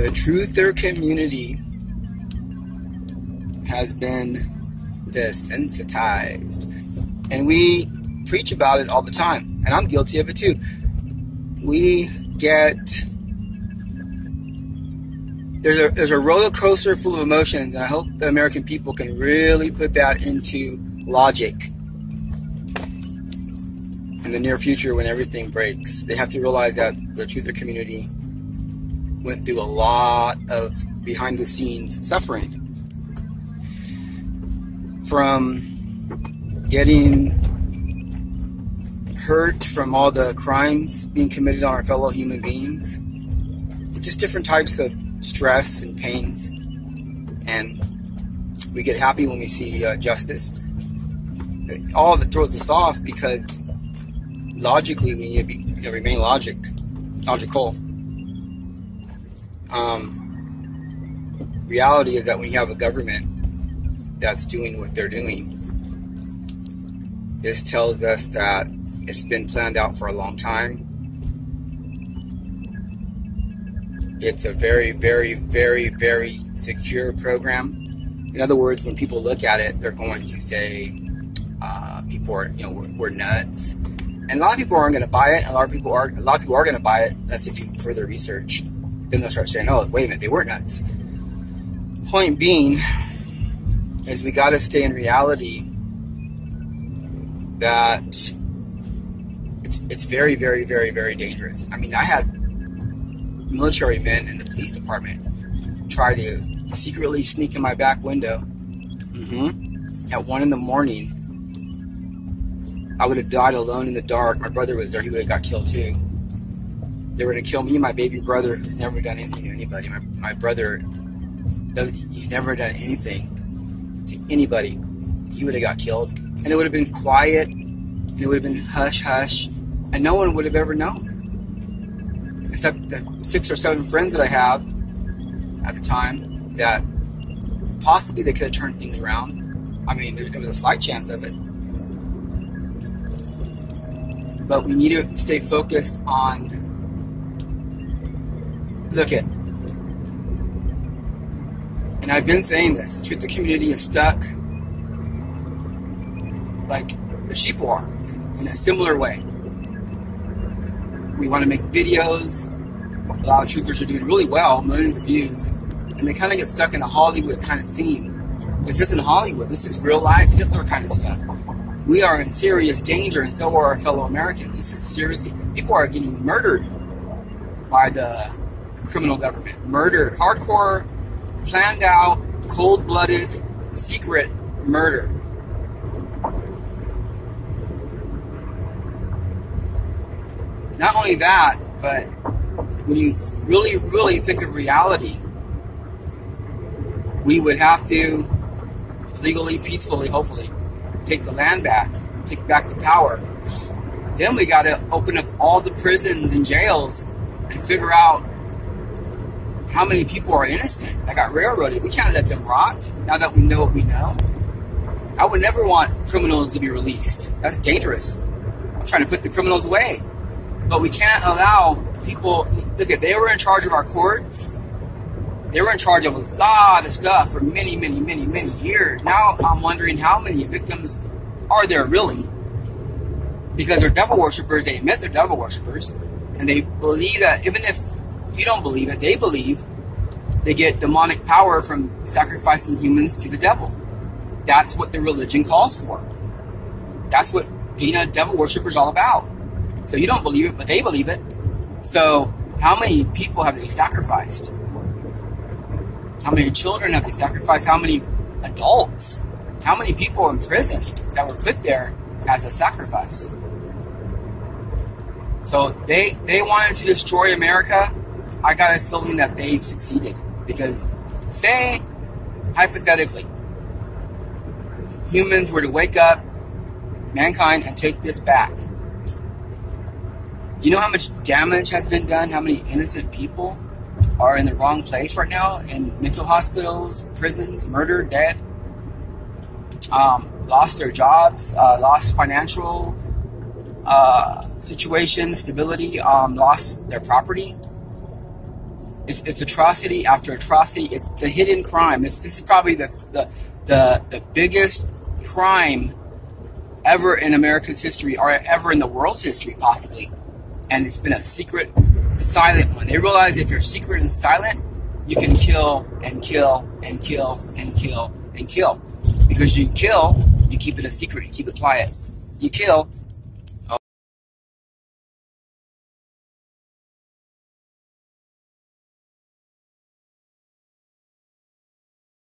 the truther community has been desensitized. And we preach about it all the time. And I'm guilty of it too. We get there's a there's a roller coaster full of emotions, and I hope the American people can really put that into logic in the near future when everything breaks. They have to realize that the truther community went through a lot of behind the scenes suffering. From getting hurt from all the crimes being committed on our fellow human beings to just different types of stress and pains. And we get happy when we see uh, justice. All of it throws us off because logically we need to, be, you know, remain logic logical um, reality is that when you have a government that's doing what they're doing, this tells us that it's been planned out for a long time. It's a very, very, very, very secure program. In other words, when people look at it, they're going to say, uh, "People are, you know, we're, we're nuts," and a lot of people aren't going to buy it. A lot of people are, a lot of people are going to buy it unless they do further research then they'll start saying, oh, wait a minute, they weren't nuts. Point being is we got to stay in reality that it's, it's very, very, very, very dangerous. I mean, I had military men in the police department try to secretly sneak in my back window mm-hmm, at one in the morning. I would have died alone in the dark. My brother was there. He would have got killed too they were to kill me my baby brother, who's never done anything to anybody. My, my brother, he's never done anything to anybody. He would have got killed. And it would have been quiet, and it would have been hush hush, and no one would have ever known. Except the six or seven friends that I have at the time that possibly they could have turned things around. I mean, there, there was a slight chance of it. But we need to stay focused on look at. And I've been saying this. The truther community is stuck like the sheep are in a similar way. We want to make videos. A lot of truthers are doing really well, millions of views, and they kind of get stuck in a Hollywood kind of theme. This isn't Hollywood. This is real life Hitler kind of stuff. We are in serious danger, and so are our fellow Americans. This is seriously people are getting murdered by the criminal government. Murdered. Hardcore, planned out, cold blooded, secret murder. Not only that, but when you really, really think of reality, we would have to legally, peacefully, hopefully, take the land back, take back the power. Then we got to open up all the prisons and jails and figure out how many people are innocent that got railroaded. We can't let them rot now that we know what we know. I would never want criminals to be released. That's dangerous. I'm trying to put the criminals away. But we can't allow people, look at, they were in charge of our courts. They were in charge of a lot of stuff for many, many, many, many years. Now I'm wondering how many victims are there really? Because they're devil worshippers, they admit they're devil worshippers, and they believe that even if you don't believe it. They believe they get demonic power from sacrificing humans to the devil. That's what the religion calls for. That's what being a devil worshiper is all about. So you don't believe it, but they believe it. So how many people have they sacrificed? How many children have they sacrificed? How many adults? How many people in prison that were put there as a sacrifice? So they they wanted to destroy America I got a feeling that they've succeeded. Because, say, hypothetically, humans were to wake up, mankind, and take this back. You know how much damage has been done? How many innocent people are in the wrong place right now in mental hospitals, prisons, murdered, dead, um, lost their jobs, uh, lost financial uh, situation, stability, um, lost their property it's, it's atrocity after atrocity. It's the hidden crime. It's, this is probably the, the, the, the biggest crime ever in America's history or ever in the world's history, possibly. And it's been a secret, silent one. They realize if you're secret and silent, you can kill and kill and kill and kill and kill. Because you kill, you keep it a secret, you keep it quiet. You kill,